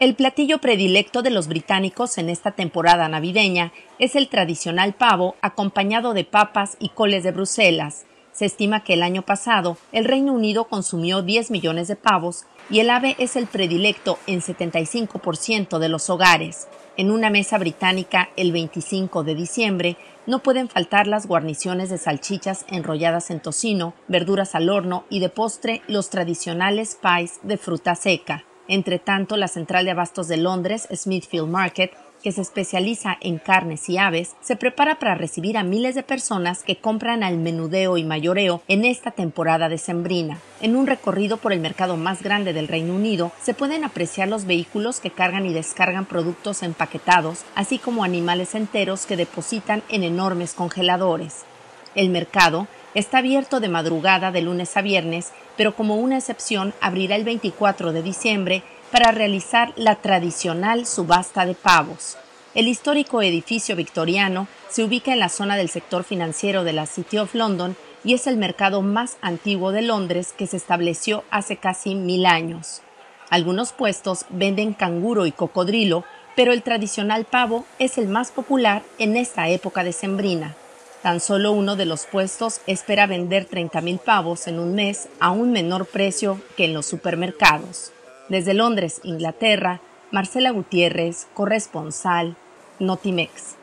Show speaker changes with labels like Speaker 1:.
Speaker 1: El platillo predilecto de los británicos en esta temporada navideña es el tradicional pavo acompañado de papas y coles de Bruselas. Se estima que el año pasado el Reino Unido consumió 10 millones de pavos y el ave es el predilecto en 75% de los hogares. En una mesa británica el 25 de diciembre no pueden faltar las guarniciones de salchichas enrolladas en tocino, verduras al horno y de postre los tradicionales pies de fruta seca. Entre tanto, la central de abastos de Londres, Smithfield Market, que se especializa en carnes y aves, se prepara para recibir a miles de personas que compran al menudeo y mayoreo en esta temporada decembrina. En un recorrido por el mercado más grande del Reino Unido se pueden apreciar los vehículos que cargan y descargan productos empaquetados, así como animales enteros que depositan en enormes congeladores. El mercado Está abierto de madrugada de lunes a viernes, pero como una excepción abrirá el 24 de diciembre para realizar la tradicional subasta de pavos. El histórico edificio victoriano se ubica en la zona del sector financiero de la City of London y es el mercado más antiguo de Londres que se estableció hace casi mil años. Algunos puestos venden canguro y cocodrilo, pero el tradicional pavo es el más popular en esta época decembrina. Tan solo uno de los puestos espera vender 30.000 pavos en un mes a un menor precio que en los supermercados. Desde Londres, Inglaterra, Marcela Gutiérrez, corresponsal, Notimex.